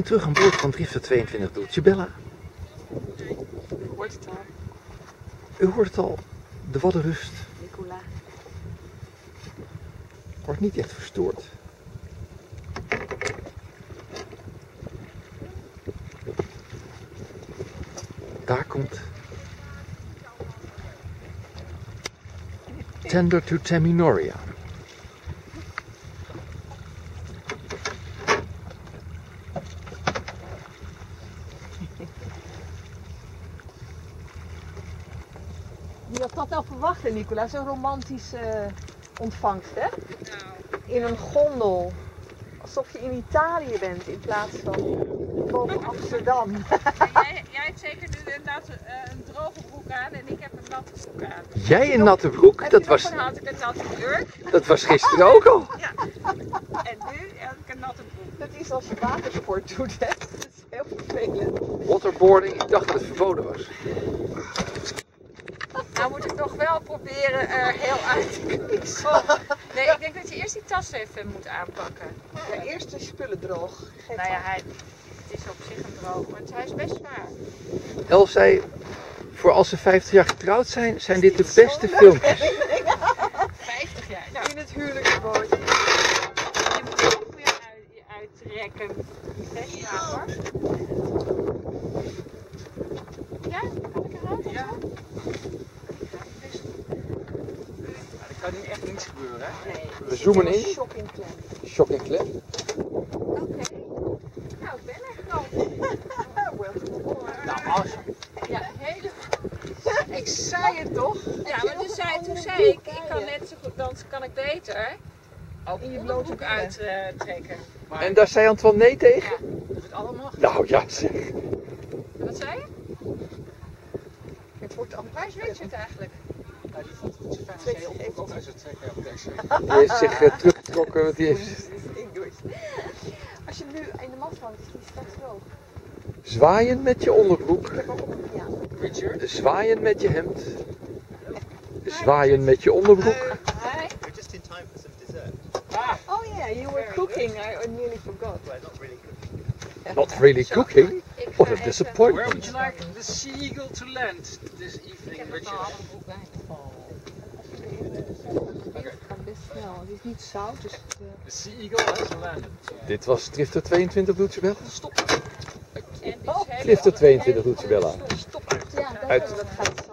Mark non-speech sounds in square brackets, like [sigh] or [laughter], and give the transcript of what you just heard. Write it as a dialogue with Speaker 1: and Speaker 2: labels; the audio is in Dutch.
Speaker 1: bent terug aan boord van Drifter 22 Doeltje Bella.
Speaker 2: Hoort het al,
Speaker 1: U hoort het al, de Waddenrust
Speaker 2: Nicola.
Speaker 1: wordt niet echt verstoord. Daar komt Tender to Taminoria.
Speaker 2: Wie had dat nou verwacht, Nicola? Zo'n romantische eh, ontvangst, hè? In een gondel. Alsof je in Italië bent in plaats van boven Amsterdam. [laughs]
Speaker 3: Jij, jij hebt zeker nu inderdaad eh, een droge broek aan en ik heb een natte broek aan.
Speaker 1: Jij in natte broek, dat was,
Speaker 3: had ik een natte jurk
Speaker 1: dat was gisteren ook al.
Speaker 3: en nu heb ik een natte broek.
Speaker 2: Dat is als je watersport doet, hè? Dat is heel vervelend.
Speaker 1: Waterboarding, ik dacht dat het verboden was.
Speaker 3: Nou moet ik nog wel proberen er heel uit te komen. [laughs] Nee, ik denk dat je eerst die tas even moet aanpakken.
Speaker 2: Ja, eerst de spullen droog. Geef
Speaker 3: Nou ja, hij, het is op zich een droog, maar hij is best zwaar.
Speaker 1: El zei, voor als ze 50 jaar getrouwd zijn, zijn dit de beste filmpjes.
Speaker 3: 50 jaar. Nou,
Speaker 2: In het huwelijksboot.
Speaker 3: je moet ook weer uitrekken. Best zwaar hoor. Ja, kan ik eruit?
Speaker 4: Ja. Er kan nu echt niets gebeuren, hè?
Speaker 3: Nee.
Speaker 1: We zoomen in.
Speaker 2: Shock in klem.
Speaker 1: Shocking klem.
Speaker 3: Oké. Nou, ik ben er gewoon. [laughs]
Speaker 4: Nou, als
Speaker 3: Ja, hele
Speaker 2: Ik zei het toch?
Speaker 3: Ja,
Speaker 2: je
Speaker 3: maar toen zei, toen zei ik, ik kan
Speaker 2: je?
Speaker 3: net zo goed, dan kan ik beter ook
Speaker 2: In je
Speaker 3: je
Speaker 2: blote
Speaker 3: uittrekken.
Speaker 4: maar
Speaker 1: En daar zei Antoine nee tegen?
Speaker 4: of het allemaal
Speaker 1: Nou ja, zeg.
Speaker 3: Wat zei je?
Speaker 2: Het wordt al
Speaker 3: Waar is Richard eigenlijk?
Speaker 4: Die
Speaker 1: heeft zich uh, teruggetrokken, want die heeft
Speaker 2: Als je nu in de mat hangt, is die straks droog.
Speaker 1: zwaaien met je onderbroek.
Speaker 4: Richard,
Speaker 1: zwaaien met je hemd, zwaaien met je onderbroek.
Speaker 3: Hi.
Speaker 5: We're just in time for some dessert.
Speaker 4: ah,
Speaker 2: Oh yeah, you were cooking. I nearly forgot.
Speaker 5: Well, not really cooking.
Speaker 1: Not really cooking. What a
Speaker 3: even-
Speaker 4: where
Speaker 1: disappointment.
Speaker 4: would you like the seagull to land this evening, Richard?
Speaker 2: gaat snel. Het is niet zout, dus eh,
Speaker 4: The seagull has landed.
Speaker 1: Dit was Drifter 22 Doeltje Bella.
Speaker 4: Stop.
Speaker 1: Drifter 22 Doeltje Bella.
Speaker 4: Stop
Speaker 2: ja, dat,
Speaker 1: Uit-
Speaker 2: dat gaat